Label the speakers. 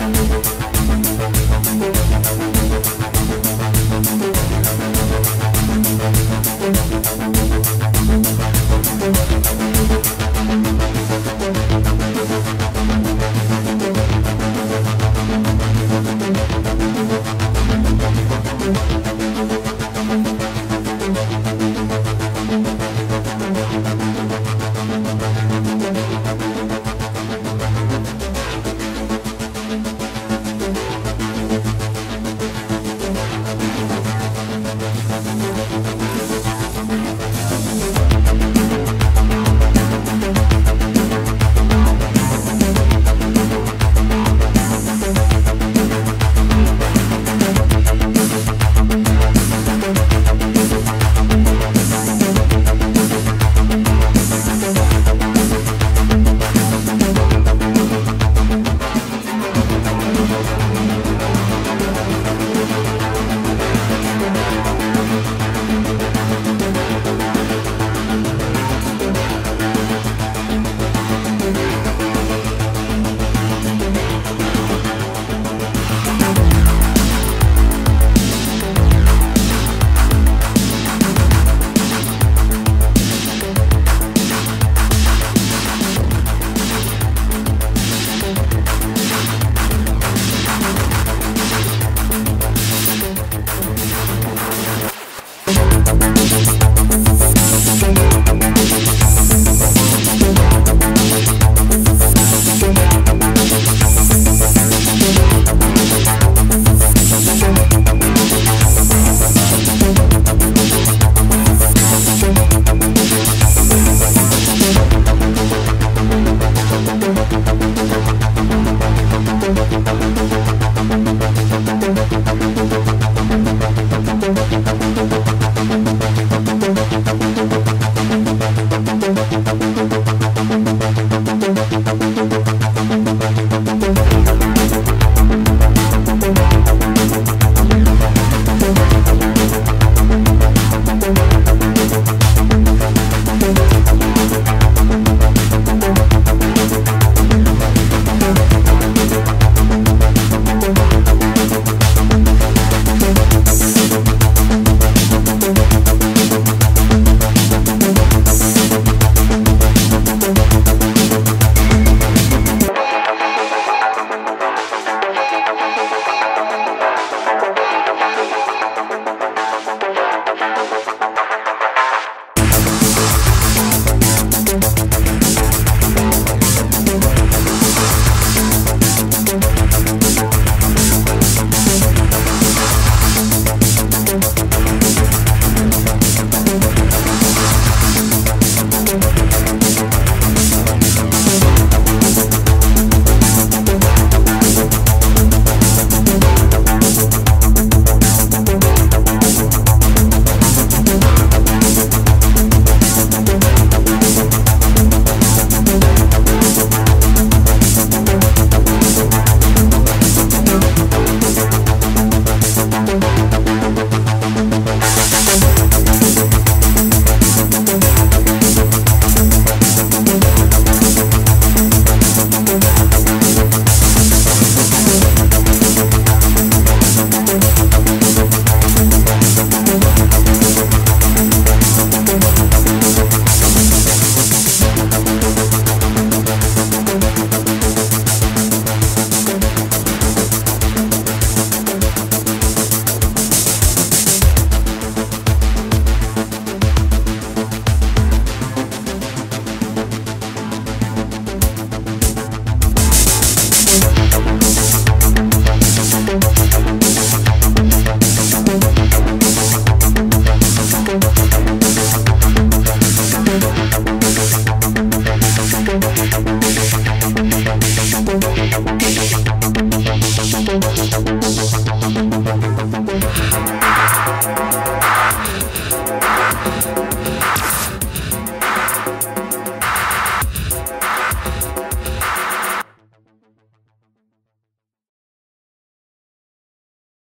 Speaker 1: Música Thank